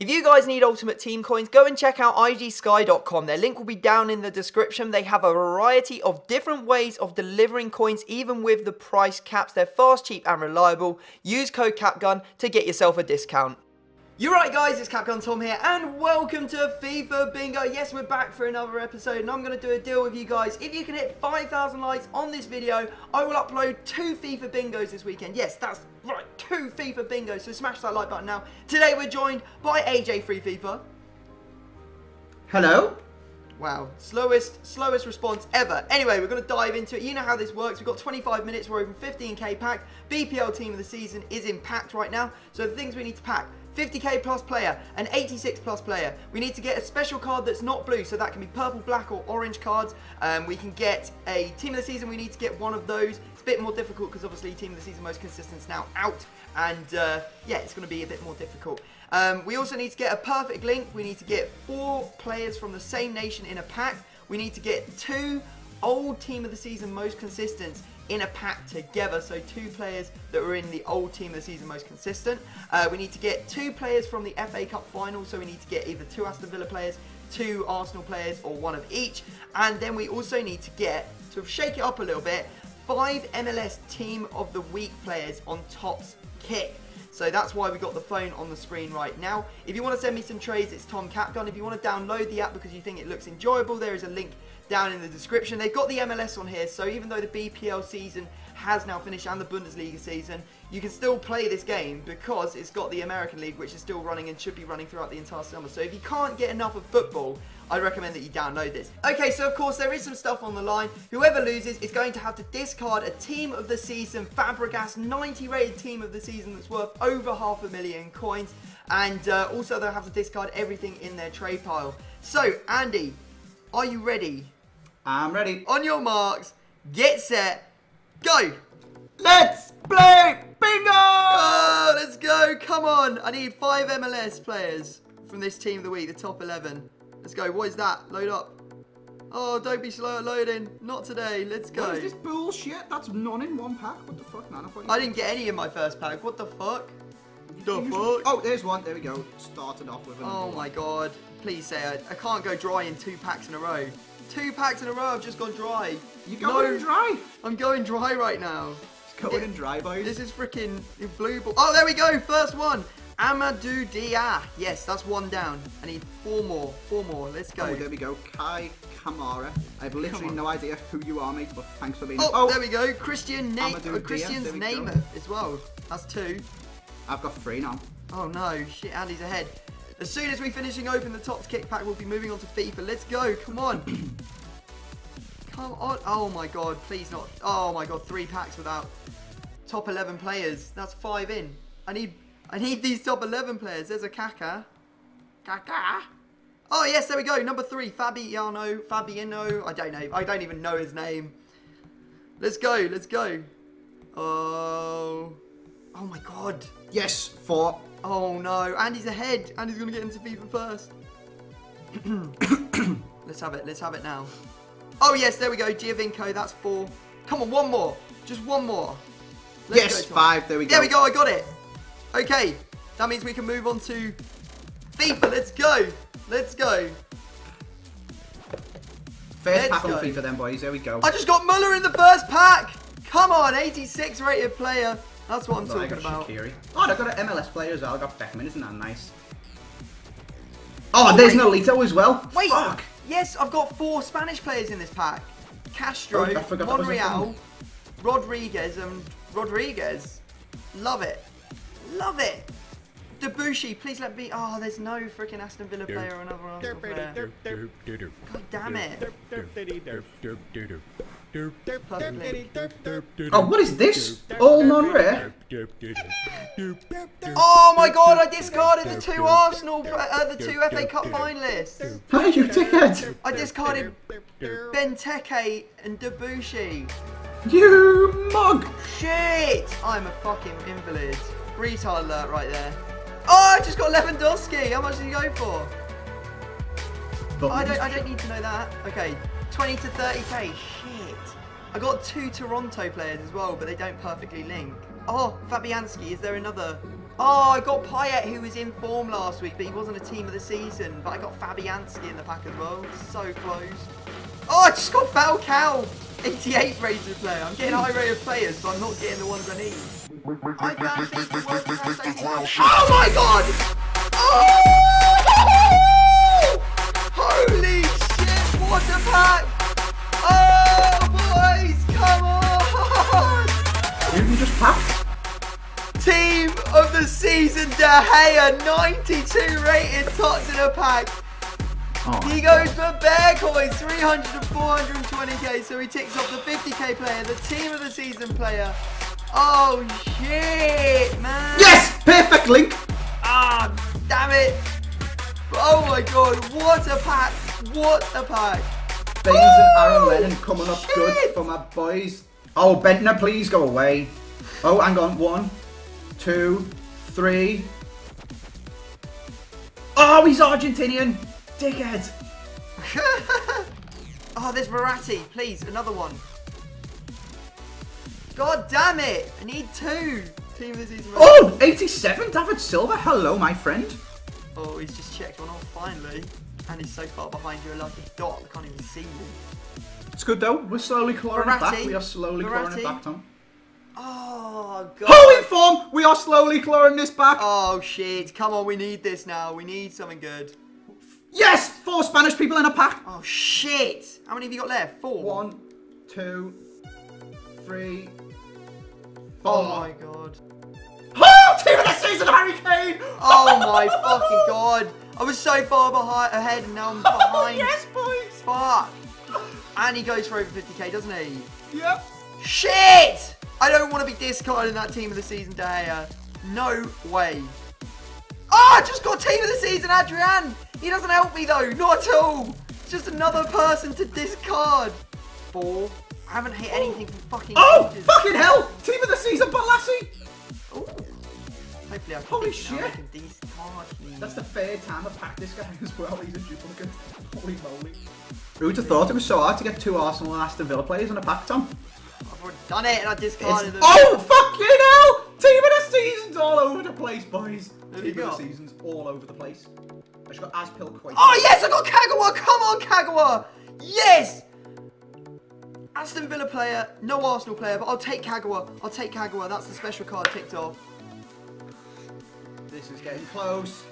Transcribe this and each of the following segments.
If you guys need Ultimate Team coins, go and check out igsky.com. Their link will be down in the description. They have a variety of different ways of delivering coins, even with the price caps. They're fast, cheap, and reliable. Use code CAPGUN to get yourself a discount. You're right guys, it's Capgun Tom here and welcome to FIFA Bingo. Yes, we're back for another episode and I'm going to do a deal with you guys. If you can hit 5,000 likes on this video, I will upload two FIFA Bingos this weekend. Yes, that's right, two FIFA Bingos, so smash that like button now. Today we're joined by AJ3FIFA. Hello? Wow, slowest, slowest response ever. Anyway, we're going to dive into it. You know how this works. We've got 25 minutes. We're over 15k packed. BPL team of the season is in packed right now. So the things we need to pack. 50k plus player, an 86 plus player. We need to get a special card that's not blue, so that can be purple, black, or orange cards. Um, we can get a team of the season. We need to get one of those. It's a bit more difficult because obviously team of the season most consistent is now out, and uh, yeah, it's going to be a bit more difficult. Um, we also need to get a perfect link. We need to get four players from the same nation in a pack. We need to get two old team of the season most consistent in a pack together. So two players that were in the old team of the season most consistent. Uh, we need to get two players from the FA Cup final. So we need to get either two Aston Villa players, two Arsenal players, or one of each. And then we also need to get, to shake it up a little bit, five MLS Team of the Week players on Topps Kick. So that's why we got the phone on the screen right now. If you want to send me some trades, it's Tom Capgun. If you want to download the app because you think it looks enjoyable, there is a link down in the description. They've got the MLS on here, so even though the BPL season has now finished and the Bundesliga season, you can still play this game because it's got the American League, which is still running and should be running throughout the entire summer. So if you can't get enough of football, I recommend that you download this. Okay, so of course there is some stuff on the line. Whoever loses is going to have to discard a team of the season, Fabregas 90 rated team of the season that's worth over half a million coins. And uh, also they'll have to discard everything in their trade pile. So, Andy, are you ready? I'm ready. On your marks, get set, go! Let's play bingo! Oh, let's go, come on! I need five MLS players from this team of the week, the top 11. Let's go, what is that? Load up. Oh, don't be slow at loading. Not today, let's go. What is this bullshit? That's none in one pack. What the fuck, man? I, I didn't get any in my first pack. What the fuck? The fuck? Oh, there's one. There we go. Started off with another Oh my god. Please say I, I can't go dry in two packs in a row. Two packs in a row, I've just gone dry. You going in dry? I'm going dry right now. Going in dry, boys. This is freaking blue ball. Oh, there we go. First one. Amadou Dia. Yes, that's one down. I need four more. Four more. Let's go. Oh, there we go. Kei Kamara. I have literally no idea who you are, mate, but thanks for being. Oh, there we go. Christian Na- Amadou uh, Christian's. Namath as well. That's two. I've got three now. Oh no, shit, Andy's ahead. As soon as we're finishing open the Topps Kick pack, we'll be moving on to FIFA. Let's go, come on. come on. Oh my god, please not. Oh my god, three packs without top 11 players. That's five in. I need I need these top 11 players. There's a Kaka. Kaka. Oh yes, there we go. Number three, Fabiano, Fabiano. I don't know. I don't even know his name. Let's go, let's go. Oh. Oh my god. Yes, four. Oh no, Andy's ahead. Andy's gonna get into FIFA first. let's have it. Let's have it now. Oh yes, there we go. Giovinco, that's four. Come on, one more. Just one more. Let's yes, five. There we go. There we go. I got it. Okay, that means we can move on to FIFA. Let's go. Let's go. First Let's pack on go. FIFA, then, boys. There we go. I just got Muller in the first pack. Come on, 86 rated player. That's what I'm Oh, I talking got about. Shaqiri. Oh, I got an MLS player as well. I got Beckerman. Isn't that nice? Oh, there's wait. Nolito as well. Wait, Fuck. yes, I've got four Spanish players in this pack. Castro, Oh, I forgot that was a Monreal. Rodriguez, and Rodriguez. Love it. Love it. Debussy, please let me. Oh, there's no freaking Aston Villa player or another Arsenal player. God damn it. Oh, what is this? All non-rare? Oh my god, I discarded the two Arsenal, uh, the two FA Cup finalists. Hey, you dickhead! I discarded Benteke and Debussy. You mug! Shit! I'm a fucking invalid. Retard alert right there. Oh, I just got Lewandowski. How much did he go for? I don't, I don't need to know that. Okay, 20 to 30k. Shit. I got two Toronto players as well, but they don't perfectly link. Oh, Fabianski. Is there another Oh, I got Payet who was in form last week, but he wasn't a team of the season. But I got Fabianski in the pack as well. So close. Oh, I just got Falcao. 88 rated player. I'm getting high rated players, but I'm not getting the ones I need. Oh my god! Oh! Holy shit! What a pack! Just pack. Team of the season, De Gea, 92 rated tots in a pack. Oh, He goes for bear coins, 300 to 420k, so he ticks off the 50k player, the team of the season player. Oh shit, man. Yes! Perfect link! Ah, damn it. Oh my god, what a pack. What a pack. Baines and Aaron! Lennon coming up good for my boys. Oh, Bendtner, please go away. Oh, hang on. One, two, three. Oh, he's Argentinian. Dickhead. oh, there's Verratti. Please, another one. God damn it. I need two. Team of the. Oh, 87, David Silva. Hello, my friend. Oh, he's just checked one off finally. And he's so far behind you like a dot. I can't even see you. It's good though. We're slowly clawing it back. We are slowly clawing it back, Tom. Oh, God. Holy form! We are slowly clawing this back. Oh, shit. Come on, we need this now. We need something good. Yes! Four Spanish people in a pack. Oh, shit. How many have you got left? Four? One, two, three, oh, four. Oh, my God. Oh, team of the season, Harry Kane! Oh, my fucking God. I was so far behind, ahead, and now I'm behind. yes, boys! Fuck. And he goes for over 50k, doesn't he? Yep. Shit! I don't want to be discarding that team of the season, De Gea. No way. Oh, I just got team of the season, Adrian. He doesn't help me though, not at all. It's just another person to discard. Four. I haven't hit anything for fucking Oh, ages. fucking hell! Team of the season, Balassi! Ooh. Hopefully I can Holy hit now, shit. I can discard me. That's the third time I've packed this guy as well. He's a duplicate. Holy moly. Who would have thought it was so hard to get two Arsenal and Aston Villa players in a pack, Tom? I've done it and I discarded them. Oh, fucking hell! Team of the season's all over the place, boys. Who Team of the season's all over the place. I just got Azpilicueta. Oh yes, I got Kagawa. Come on, Kagawa. Yes. Aston Villa player, no Arsenal player, but I'll take Kagawa. I'll take Kagawa. That's the special card ticked off. This is getting close.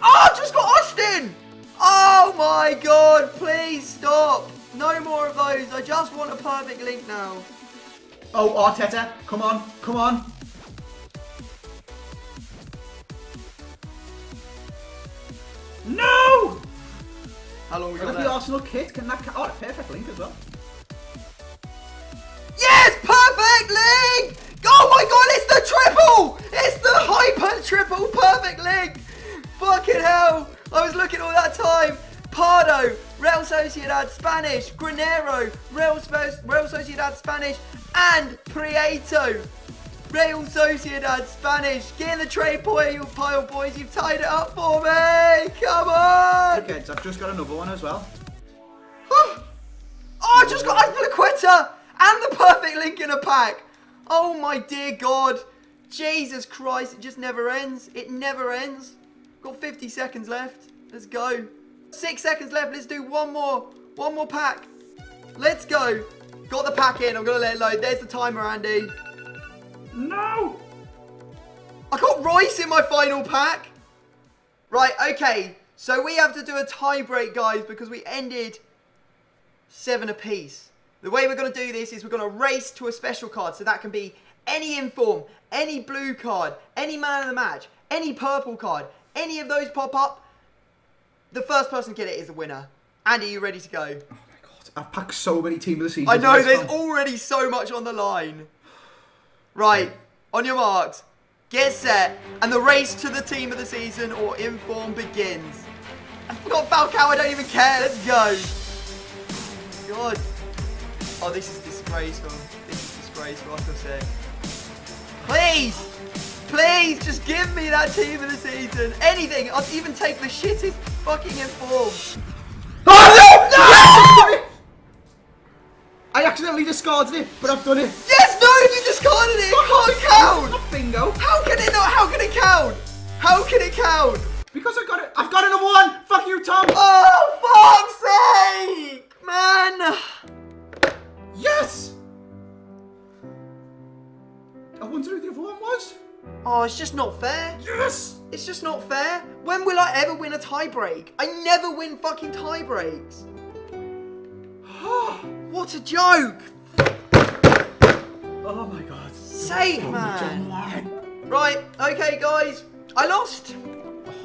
Oh, I just got Austin. Oh my God! Please stop. No more of those. I just want a perfect link now. Oh, Arteta, come on, come on. No! How long we got the? Arsenal kit. Can that? Oh, perfect link as well. Yes, perfect link! Oh my god, it's the triple! It's the hyper triple perfect link! Fucking hell! I was looking all that time. Pardo, Real Sociedad Spanish, Granero, Real, Real Sociedad Spanish, and Prieto. Real Sociedad Spanish. Get in the trade pile, pile, boys. You've tied it up for me. Come on. Okay, so I've just got another one as well. Oh, I just got Azpilicueta and the perfect link in a pack. Oh my dear God. Jesus Christ, it just never ends. It never ends. Got 50 seconds left. Let's go. Six seconds left. Let's do one more. One more pack. Let's go. Got the pack in. I'm going to let it load. There's the timer, Andy. No! I got Reus in my final pack. Right, okay. So we have to do a tie break, guys, because we ended seven apiece. The way we're going to do this is we're going to race to a special card. So that can be any inform, any blue card, any man of the match, any purple card. Any of those pop up, the first person to get it is the winner. Andy, you ready to go? Oh my god, I've packed so many team of the season. I know, there's already so much on the line. Right, on your marks, get set, and the race to the team of the season or inform begins. I forgot Falcao, I don't even care, let's go. God. Oh, this is disgraceful. This is disgraceful, I feel sick. Please! Please, just give me that team of the season. Anything. I'll even take the shittest fucking inform. Oh no! No! I accidentally discarded it, but I've done it. Yes, no! you discarded it. It can't count. Bingo. How can it not? How can it count? How can it count? Because I got it. I've got another one. Fuck you, Tom. Oh, fuck's sake, man. Yes. I wonder who the other one was. Oh, it's just not fair. Yes. It's just not fair. When will I ever win a tiebreak? I never win fucking tiebreaks. What a joke. Oh my god. Sake, oh, man. Right, okay, guys. I lost.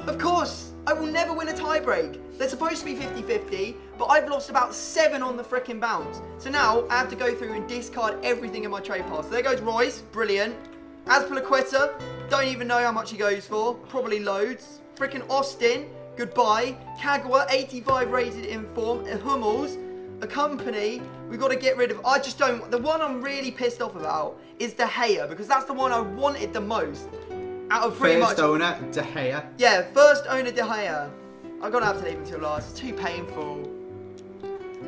Of course, I will never win a tiebreak. They're supposed to be 50-50, but I've lost about seven on the frickin' bounce. So now I have to go through and discard everything in my trade pass. So there goes Reus, brilliant. Azpilicueta, don't even know how much he goes for. Probably loads. Freaking Austin, goodbye. Kagawa, 85 rated in form. Hummels, a company we've got to get rid of. I just don't. The one I'm really pissed off about is De Gea because that's the one I wanted the most out of pretty First much. owner, De Gea. Yeah, first owner De Gea. I'm gonna have to leave him till last. It's too painful.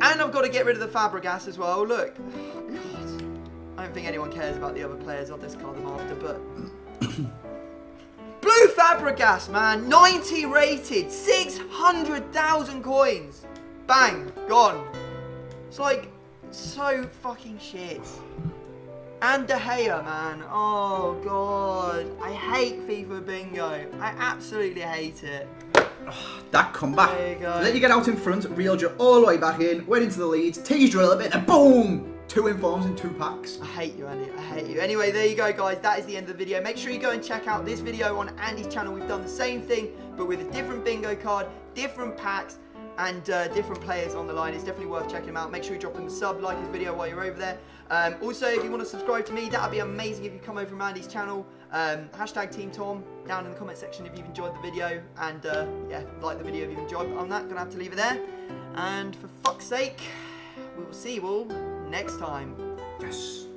And I've got to get rid of the Fabregas as well. Look, oh. I don't think anyone cares about the other players. I'll discard them after, but. Blue Fabregas, man, 90 rated, 600,000 coins. Bang, gone. It's like so fucking shit. And De Gea, man. Oh, God. I hate FIFA Bingo. I absolutely hate it. That comeback. There you go. Let you get out in front, reeled you all the way back in, went into the lead, teased you a little bit, and boom! Two informs in two packs. I hate you, Andy. I hate you. Anyway, there you go, guys. That is the end of the video. Make sure you go and check out this video on Andy's channel. We've done the same thing, but with a different bingo card, different packs, and uh, different players on the line. It's definitely worth checking him out. Make sure you drop him a sub, like his video while you're over there. Um, also, if you want to subscribe to me, that would be amazing if you come over from Andy's channel. Um, hashtag Team Tom down in the comment section if you've enjoyed the video. And uh, yeah, like the video if you've enjoyed. But on that, going to have to leave it there. And for fuck's sake, we will see you all next time. Yes.